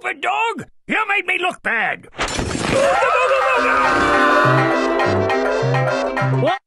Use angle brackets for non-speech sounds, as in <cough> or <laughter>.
stupid dog! You made me look bad! <laughs>